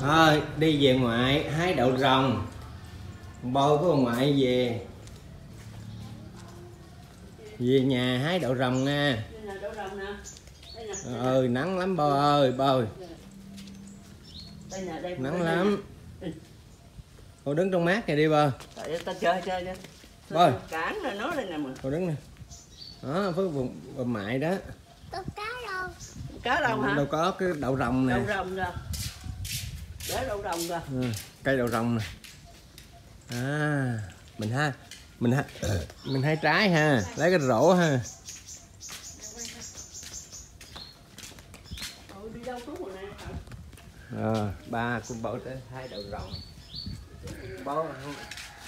thôi đi về ngoại hái đậu rồng. Bôi của ông ngoại về. Về nhà hái đậu rồng nha. Đây là đậu rồng nè đây nè ơi nắng lắm bôi ơi bôi đây nè đây nắng lắm. Cô đứng trong mát này đi bơ ta chơi chơi Bơi. cản rồi nó đây nè mà cô đứng nè. Đó phía vùng, vùng mại đó. Có cá đâu? Cá đâu hả? Đâu có cái đậu rồng nè. Đậu rồng rồi để đậu rồng rồi Ừ, cây đậu rồng nè. À mình ha mình ha mình hai trái ha lấy cái rổ ha. Này ờ ba cũng bảo tới hai đậu rồng. Bó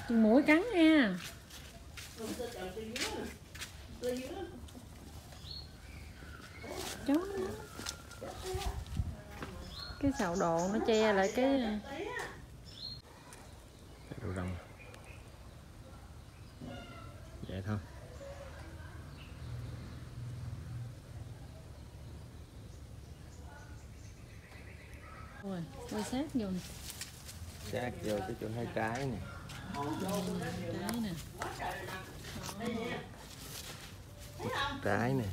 mũi cắn nha. Chó. Nó. Cái sào đồ nó che lại cái cây đậu rồng vậy thôi. Rồi quay sát vô nè. Sát vô cái chỗ hai trái nè. Cái nè. Trái nè.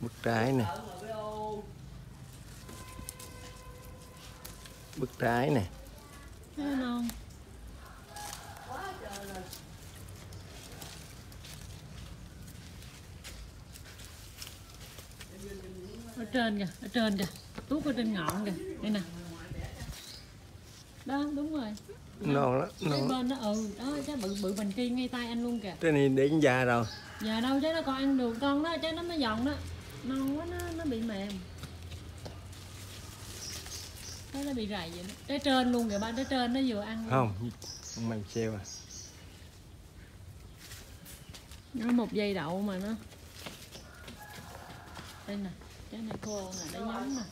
Bức trái nè ở mà cái ô bức trái nè thấy ở trên kìa ở trên kìa. Tuốt ở trên ngọn kìa. Đây nè. Đó đúng rồi. Non lắm cái non bên đó ừ. Đó trái bự bự bình kia ngay tay anh luôn kìa. Cái này để già rồi. Giờ đâu trái nó còn ăn được con đó trái nó mới giòn đó. Non quá nó nó bị mềm trái nó bị rầy vậy đó. Trái trên luôn kìa ba trái trên nó vừa ăn luôn. không mềm xeo à. Nó một dây đậu mà nó. Đây nè trái này khô nè để giống nè.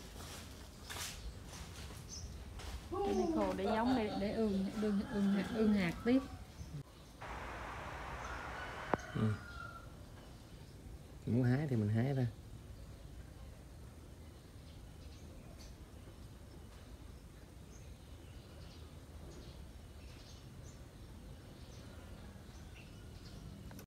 Cái này khô để giống để để ương ương ương hạt ương hạt tiếp. Muốn hái thì mình hái thôi